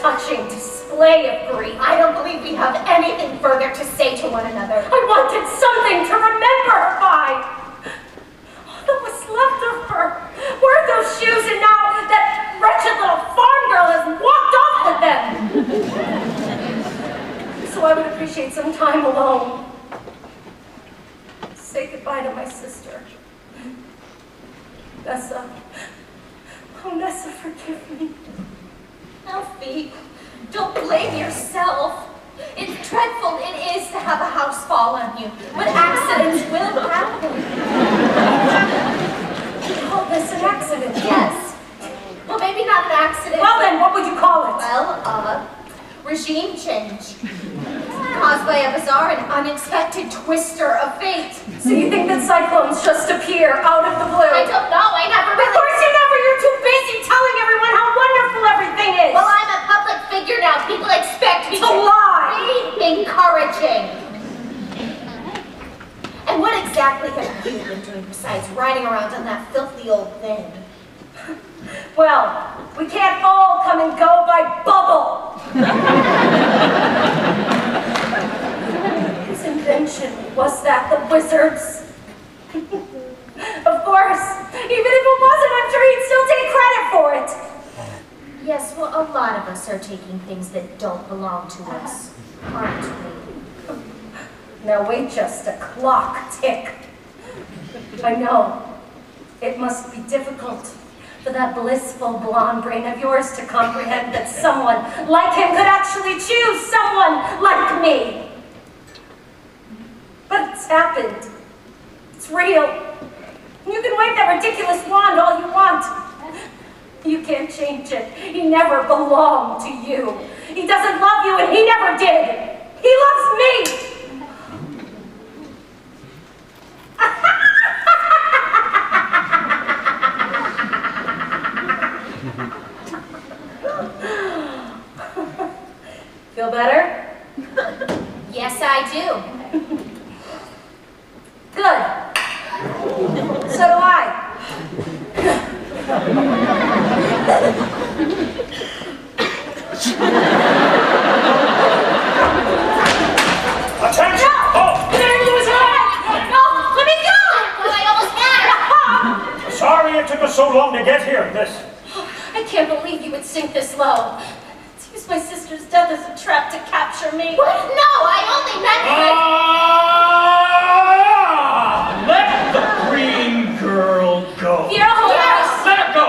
touching display of grief. I don't believe we have anything further to say to one another. I wanted something to remember her by. All that was left of her were those shoes, and now that wretched little farm girl has walked off with them. so I would appreciate some time alone. Say goodbye to my sister. Nessa. Oh, Nessa, forgive me. Elphie, don't blame yourself. It's dreadful it is to have a house fall on you, but accidents will happen. You call this an accident? Yes. Well, maybe not an accident. Well then, what would you call it? Well, uh, regime change. Caused by a bizarre and unexpected twister of fate. So you think that cyclones just appear out of the blue? I don't know, I never Of really... course you never. You're too busy telling everyone how wonderful everything is. Well, I'm a public figure now. People expect me To lie. be encouraging. And what exactly have you've been doing besides riding around on that filthy old thing? Well, we can't all come and go by bubble. Whose invention was that? The wizard's? of course. Even if it wasn't, I'm sure he'd still take credit for it. Yes, well, a lot of us are taking things that don't belong to us, aren't we? Now wait just a clock tick. I know. It must be difficult for that blissful blonde brain of yours to comprehend that someone like him could actually choose someone like me. But it's happened. It's real. You can wave that ridiculous wand all you want. You can't change it. He never belonged to you. He doesn't love you, and he never did. He loves me. Feel better? Yes, I do. Good. So do I. Attention! Oh, There he was right. No, let me go. Oh, I almost had it. sorry it took us so long to get here. This. I can't believe you would sink this low. To use my sister's death as a trap to capture me. What? No, I only meant that. Ah! Let the green girl go. Yes. Let her go!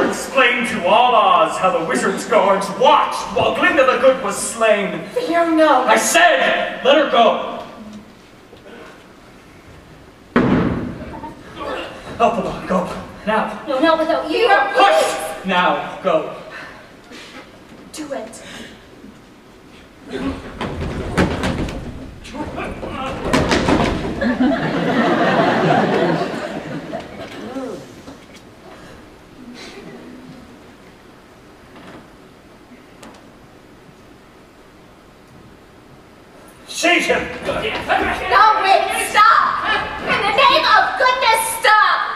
Or explain to all Oz how the wizard's guards watched while Glinda the Good was slain. Fiyero. I said, let her go. Oh, come on, go. Now. No, not without you. Hush! Now, go. Do it. Seize him! No, wait, stop! In the name of goodness, stop!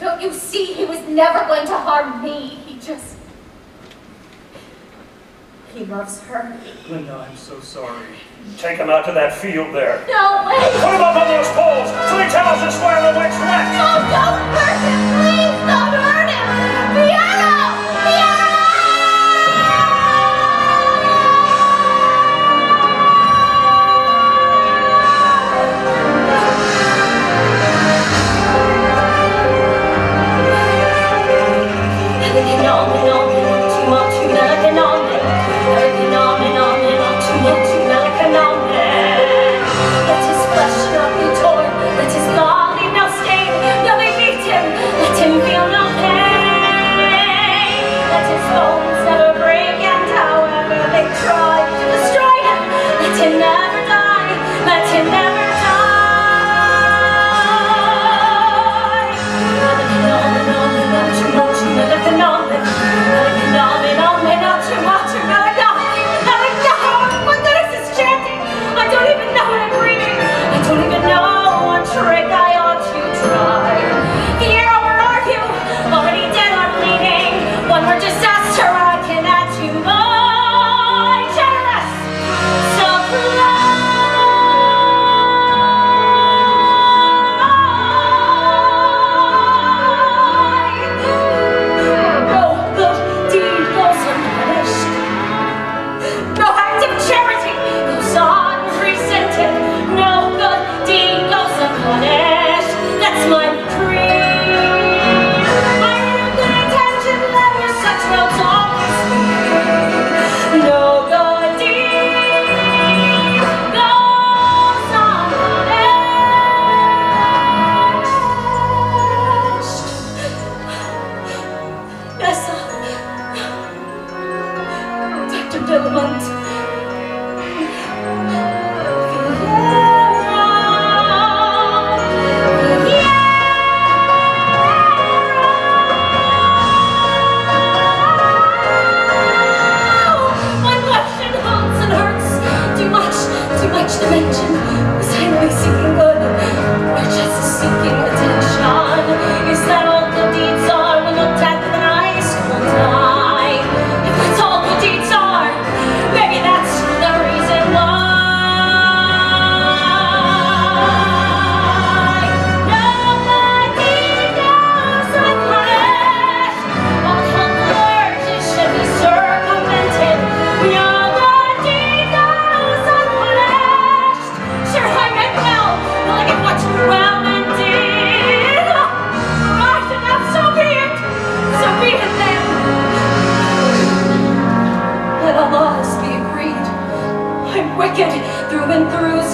Don't you see he was never going to harm me? He just... He loves her. Glinda, I'm so sorry. Take him out to that field there. No, wait! Put him up on those poles! Three tails and swear the witch wet! No, don't hurt him!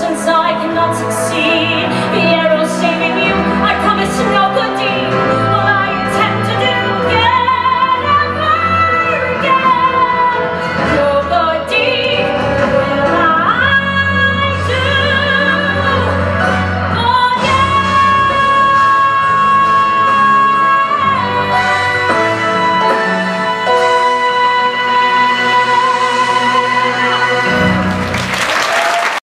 Since I cannot succeed. The arrows saving you, I promise no good deed